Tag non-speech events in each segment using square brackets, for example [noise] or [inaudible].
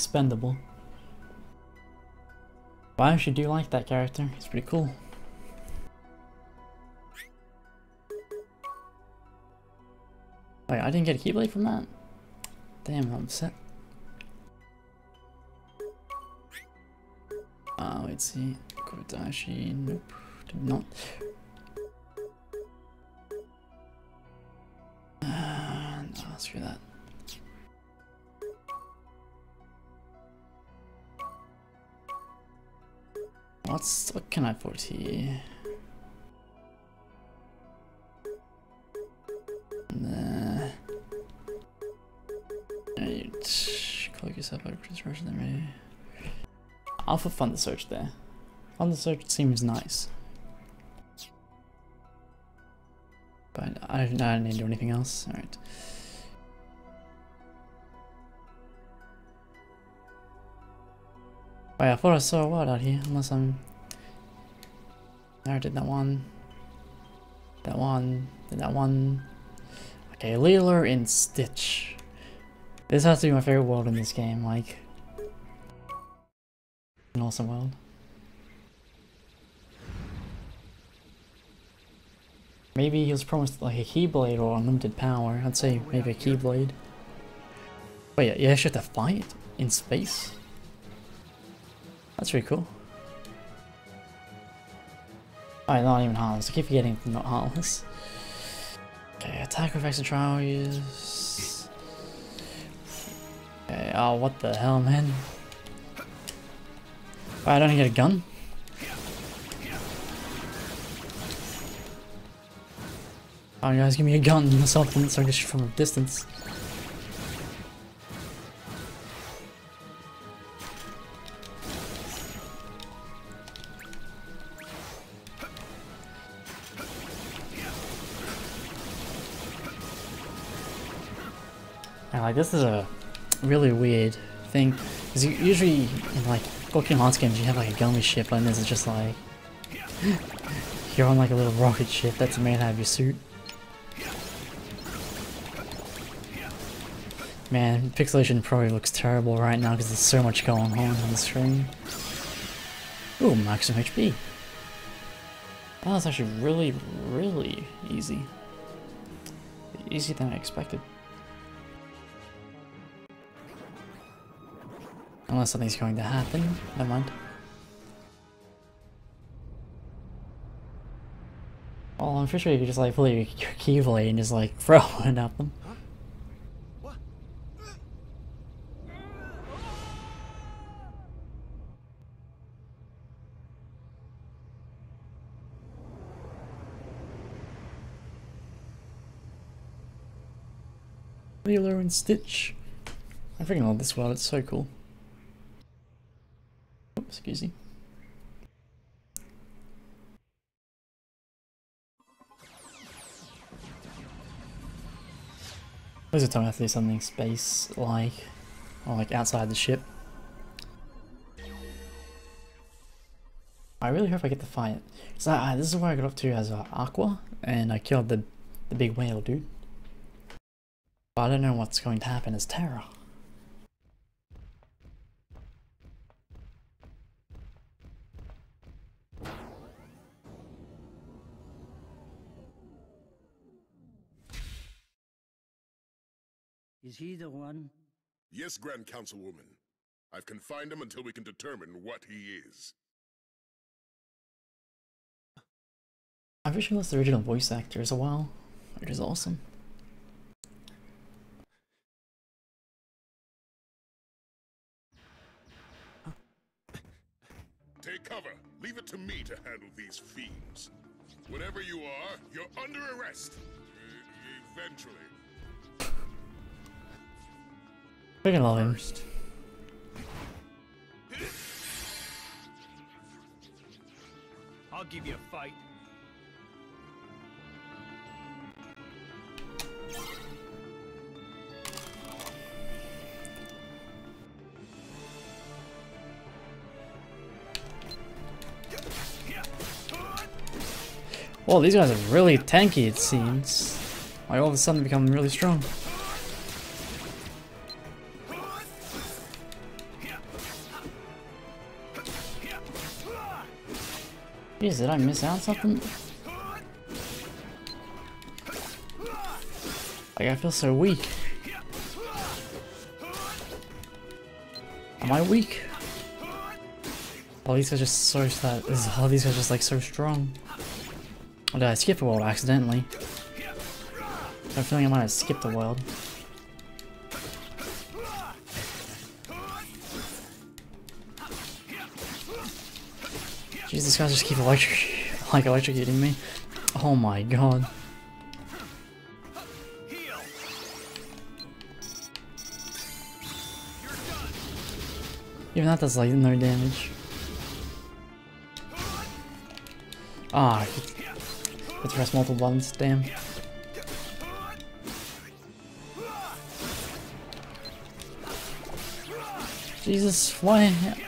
expendable. But I actually do like that character. He's pretty cool. Wait, I didn't get a Keyblade from that? Damn, I'm upset. Uh, let's see. Kodashi, nope, did not. Uh, no, screw that. What's, what can I put here? Nah. Alright, cloak yourself out of construction there, maybe. I'll put Thunder Surge there. Thunder Surge seems nice. But I don't need to do anything else. Alright. Wait, I thought I saw a word out here, unless I'm... I did that one. That one. Did that one. Okay, Lilo and Stitch. This has to be my favorite world in this game, like... An awesome world. Maybe he was promised like a Keyblade or unlimited power. I'd say maybe a Keyblade. Wait, yeah, you actually have to fight in space? That's pretty cool. Alright, not even harmless. I keep forgetting not harmless. Okay, attack reflex and trial use. Okay, oh, what the hell, man? Why, I don't get a gun? Oh, guys give me a gun [laughs] or something so I can shoot from a distance. Like this is a really weird thing. Because usually in like Pokemon games you have like a Gummy ship and this is just like [gasps] you're on like a little rocket ship that's made out of your suit. Man, pixelation probably looks terrible right now because there's so much going on on the screen. Ooh, maximum HP. That was actually really, really easy. Easier than I expected. Unless something's going to happen. Never mind. Well, I'm pretty sure you could just like pull your [laughs] Keyblade and just like [laughs] throw one at them. Lilo and Stitch. I freaking love this world, it's so cool. Excuse me. There's a time I have to do something space-like, or like outside the ship. I really hope I get to fight. So uh, this is where I got up to as uh, Aqua, and I killed the, the big whale dude. But I don't know what's going to happen as Terra. Is he the one? Yes, Grand Councilwoman. I've confined him until we can determine what he is. I've actually lost the original voice actors a while, It is awesome. Take cover. Leave it to me to handle these fiends. Whatever you are, you're under arrest. E eventually. Freaking love him. I'll give you a fight. Well, these guys are really tanky, it seems. Like all of a sudden become really strong. Jeez, did I miss out something? Like, I feel so weak. Am I weak? All these are just so that all these are just like so strong. Or did I skip a world accidentally? I'm feeling I might have skipped a world. Jeez, these guys just keep electric like electrocuting me. Oh my god. Even that does like no damage. Ah, oh, it press multiple buttons, damn. Jesus, why?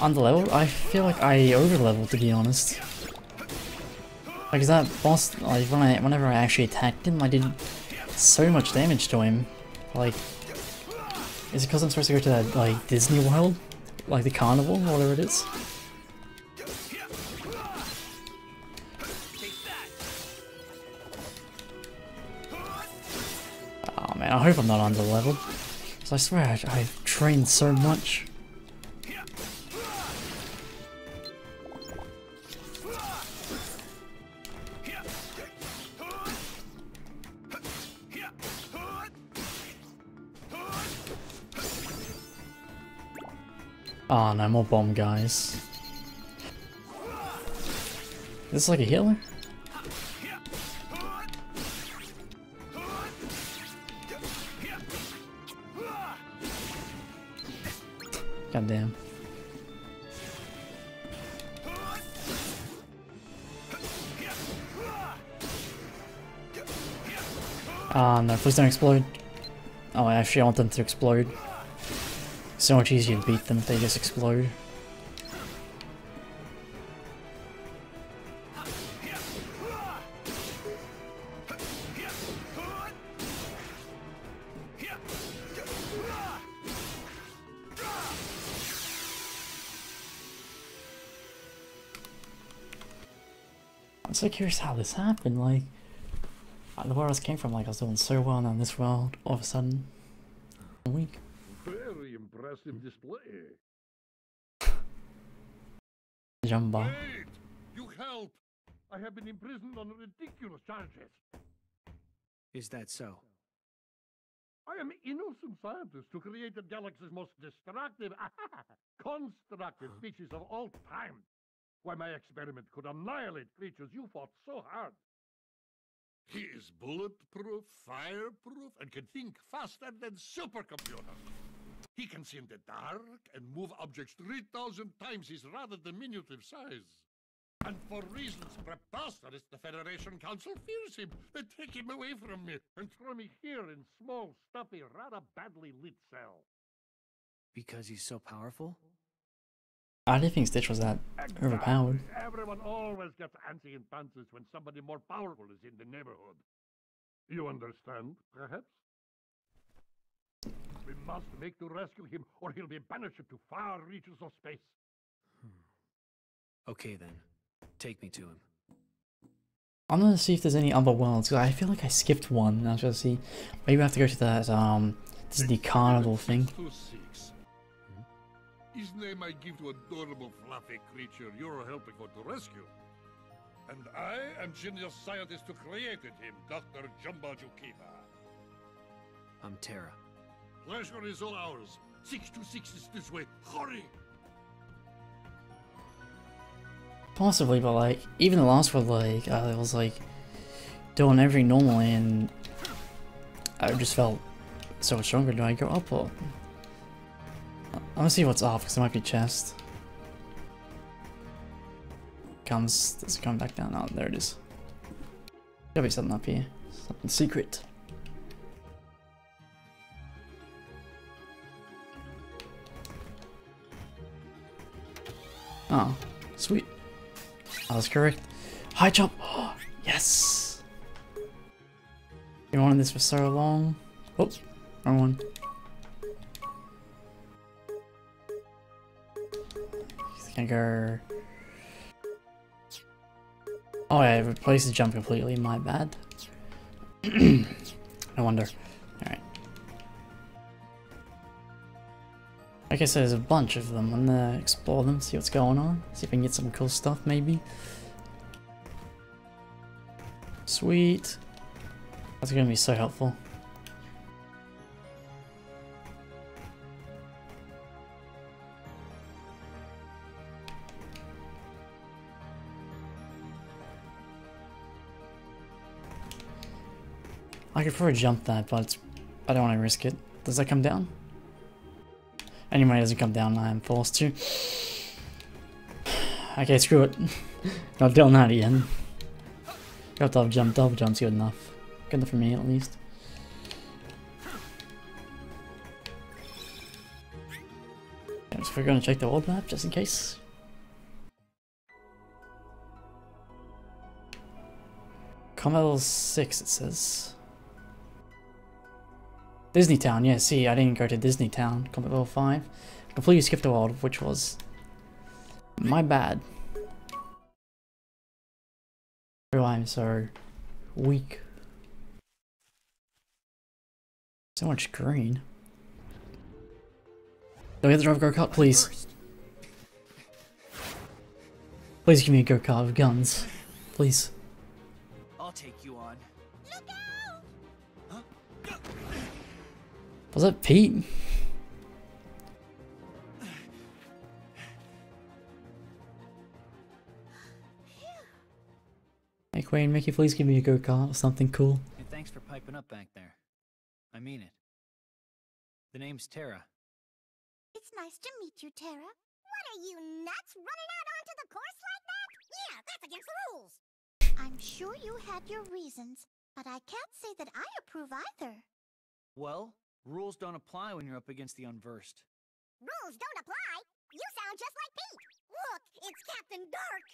On the level? I feel like I over leveled to be honest. Like, is that boss, like, when I, whenever I actually attacked him, I did so much damage to him. Like, is it because I'm supposed to go to that, like, Disney World? Like the carnival, or whatever it is? Oh man, I hope I'm not under level. Because I swear I, I've trained so much. Oh no, more bomb guys. This is this like a healer? God damn. Ah, oh, no, please don't explode. Oh, actually, I want them to explode. So much easier to beat them if they just explode. I'm so curious how this happened, like, uh, the world I came from, like, I was doing so well, and then this world, all of a sudden, a impressive display. Jumba. Wait! You help! I have been imprisoned on ridiculous charges. Is that so? I am innocent scientist who created galaxy's most destructive, [laughs] constructive species of all time. Why my experiment could annihilate creatures you fought so hard. He is bulletproof, fireproof, and can think faster than supercomputers. He can see in the dark and move objects 3,000 times his rather diminutive size. And for reasons preposterous, the Federation Council fears him. They take him away from me and throw me here in small, stuffy, rather badly lit cell. Because he's so powerful? I didn't think Stitch was that overpowered. Everyone always gets antsy and panties when somebody more powerful is in the neighborhood. You understand, perhaps? We must make to rescue him, or he'll be banished to far reaches of space. Hmm. Okay then. Take me to him. I'm gonna see if there's any other worlds, because I feel like I skipped one. I was gonna see. Maybe we have to go to that, um, Disney Carnival thing. His name I give to adorable fluffy creature you're helping for to rescue. And I am genius scientist who created him, Dr. Jumba Jookiba. I'm Terra. Pleasure is all ours. 626 is this way. Hurry! Possibly, but like, even the last one, like, uh, I was like, doing everything normally, and I just felt so much stronger. Do I go up or? I'm gonna see what's off, because it might be chest. Comes, does it come back down? Oh, there it is. Gotta be something up here. Something secret. Oh, sweet. I was correct. High jump! Oh, [gasps] yes! You wanted this for so long. Oops, wrong one. He's gonna go... Oh yeah, it replaced the jump completely, my bad. [clears throat] no wonder. Like I said, there's a bunch of them. I'm gonna explore them, see what's going on. See if I can get some cool stuff, maybe. Sweet. That's gonna be so helpful. I could probably jump that, but I don't want to risk it. Does that come down? Anyway, it doesn't come down, I am forced to. Okay, screw it. [laughs] Not doing that again. Got double jump, double jump's good enough. Good enough for me, at least. Okay, so we're gonna check the world map, just in case. Combat level 6, it says. Disney Town, yeah, see, I didn't go to Disney Town, Combat level 5. Completely skipped a world, which was my bad. Oh, I'm so weak. So much green. Do I get to drive a go-kart, please? Please give me a go-kart with guns. Please. Was that Pete? Hey Queen, Mickey, please give me a go-kart or something cool. And thanks for piping up back there. I mean it. The name's Terra. It's nice to meet you, Terra. What are you, nuts? Running out onto the course like that? Yeah, that's against the rules. I'm sure you had your reasons, but I can't say that I approve either. Well, rules don't apply when you're up against the unversed. Rules don't apply? You sound just like Pete. Look, it's Captain Dark.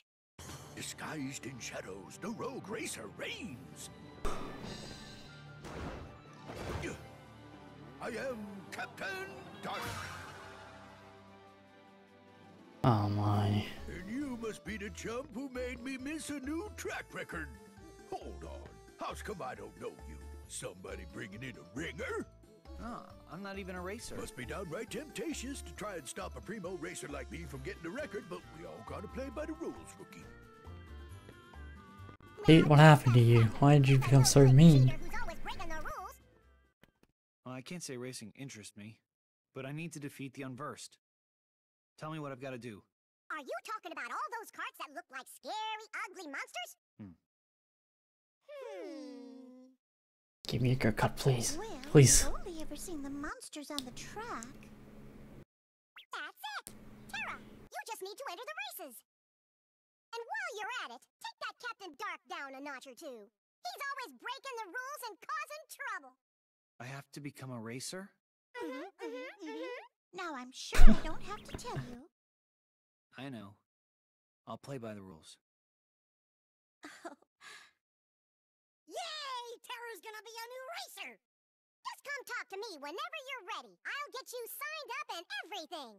Disguised in shadows, the rogue racer reigns. I am Captain Dark, Oh my. and you must be the chump who made me miss a new track record. Hold on, how's come I don't know you? Somebody bringing in a ringer? Oh, I'm not even a racer. Must be downright temptatious to try and stop a primo racer like me from getting a record, but we all gotta play by the rules, rookie. Pete, what happened to you? Why did you become so mean? Cheater who's always breaking the rules. Well, I can't say racing interests me, but I need to defeat the unversed. Tell me what I've got to do. Are you talking about all those carts that look like scary, ugly monsters? Hmm. Hmm. Give me a go-kart, please. Well, Please. I've only ever seen the monsters on the track. That's it! Terra, you just need to enter the races. And while you're at it, take that Captain Dark down a notch or two. He's always breaking the rules and causing trouble. I have to become a racer? Mm-hmm, mm-hmm, mm-hmm. Now I'm sure I don't have to tell you. I know. I'll play by the rules. [laughs] Yay! Terra's gonna be a new racer! Just come talk to me whenever you're ready. I'll get you signed up and everything.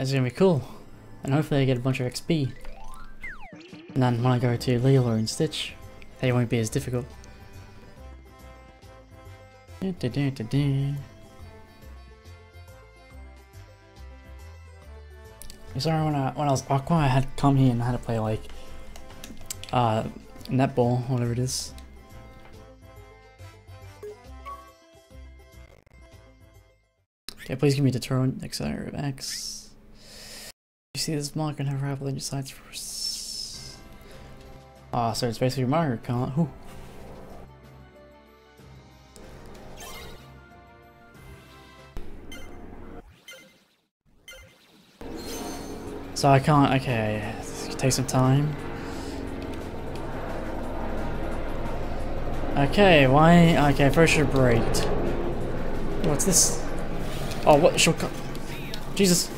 It's gonna be cool. And hopefully I get a bunch of XP. And then when I go to Leela and Stitch, they won't be as difficult. Sorry, when I when I was Aqua, I had to come here and I had to play like uh netball, whatever it is. Okay, please give me deterrent, etc. X. You see this mark and have rapid in your sides first. Ah, so it's basically Mario Kart. Ooh. So I can't, okay, take some time. Okay, why, okay, first should braked. What's this? Oh, what, shortcut? Jesus.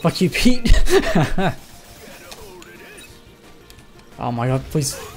Fuck you, Pete. [laughs] oh my god, please.